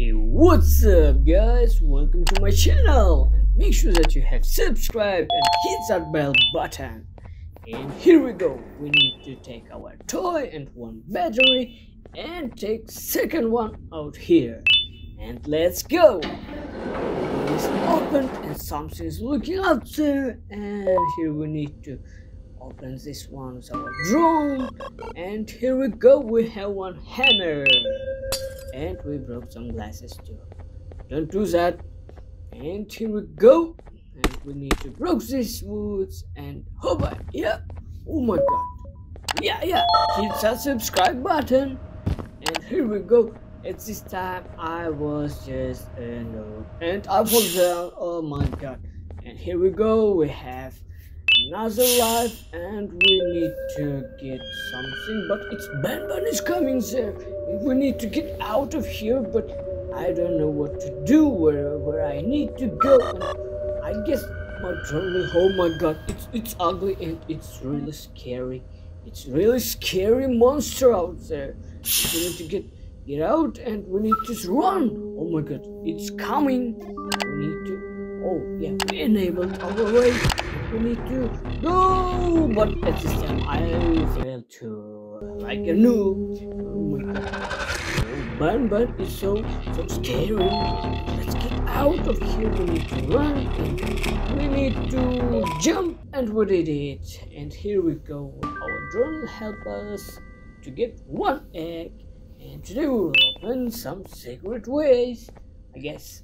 Hey, what's up guys? Welcome to my channel make sure that you have subscribed and hit that bell button. And here we go. We need to take our toy and one battery and take second one out here. And let's go. It's opened and something is looking out there and here we need to open this one with our drone and here we go we have one hammer and we broke some glasses too. Don't do that. And here we go. And we need to break these woods and oh my yeah. Oh my god. Yeah yeah. Hit that subscribe button. And here we go. At this time i was just a noob and i fall down oh my god. And here we go. We have another life and we need to get something but it's Banban is coming there we need to get out of here but I don't know what to do where where I need to go. And I guess my drone oh my god it's it's ugly and it's really scary. It's really scary monster out there. We need to get get out and we need to run. Oh my god it's coming. We need to oh yeah we enabled our way we need to go but at this time i failed to like a noob Banban is so so scary. Let's get out of here. We need to run. We need to jump and we did it. And here we go. Our drone will help us to get one egg. And today we will open some secret ways i guess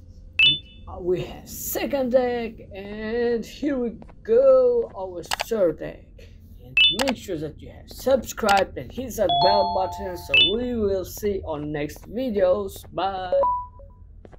Uh, we have second egg and here we go our third egg and make sure that you have subscribed and hit that bell button so we will see on next videos. Bye